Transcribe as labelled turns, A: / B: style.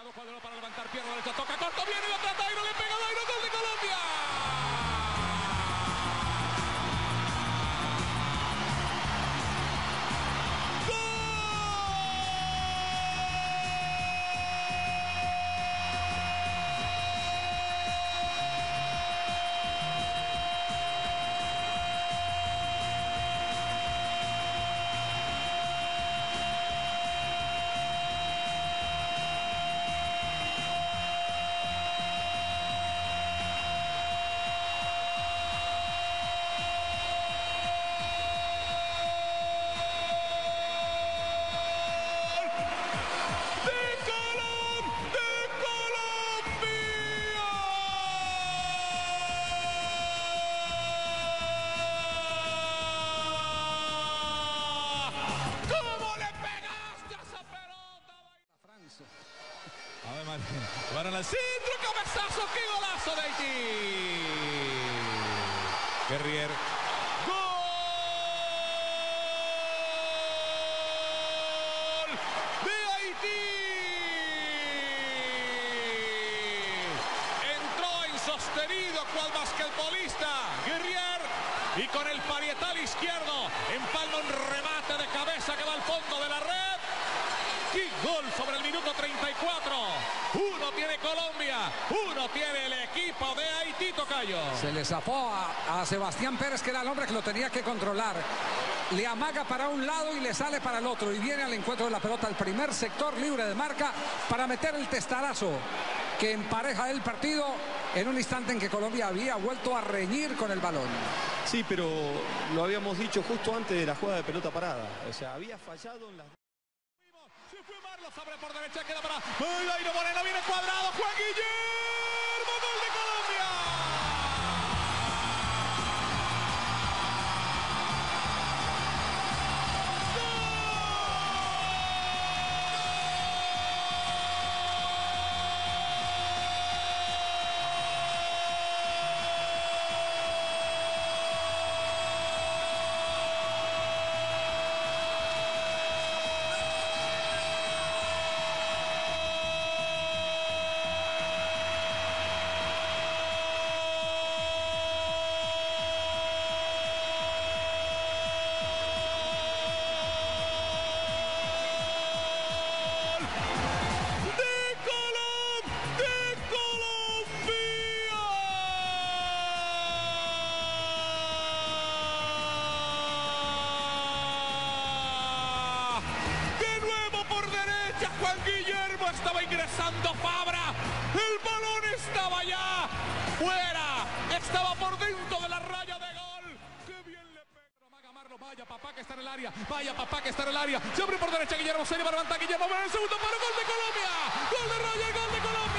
A: Cuadrado, cuadrado para Van al centro, cabezazo, qué golazo de Haití. Guerrier. Gol de Haití. Entró insostenido cual basquetbolista Guerrier y con el parietal izquierdo empalma un remate de cabeza que va al fondo de la red. ¡Qué gol sobre el minuto 34! Uno tiene Colombia, uno tiene el equipo de Haití, Tocayo.
B: Se le zafó a, a Sebastián Pérez, que era el hombre que lo tenía que controlar. Le amaga para un lado y le sale para el otro. Y viene al encuentro de la pelota al primer sector libre de marca para meter el testarazo que empareja el partido en un instante en que Colombia había vuelto a reñir con el balón.
C: Sí, pero lo habíamos dicho justo antes de la jugada de pelota parada. O sea, había fallado en las...
A: Se fue Marlos, abre por derecha, queda para Moreno, viene cuadrado, Juan ingresando Fabra. El balón estaba ya fuera, estaba por dentro de la raya de gol. Qué bien le pega. Amaga Marlo, vaya papá que está en el área, vaya papá que está en el área. Se abre por derecha Guillermo, se lleva levanta Guillermo, va en el segundo para gol de Colombia. Gol de Raya, gol de Colombia.